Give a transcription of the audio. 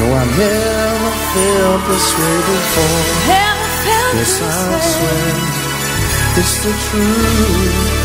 No, I never felt this way before. Never felt Yes, this I way. swear it's the truth.